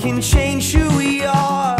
can change who we are.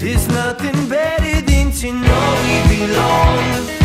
There's nothing better than to know we belong.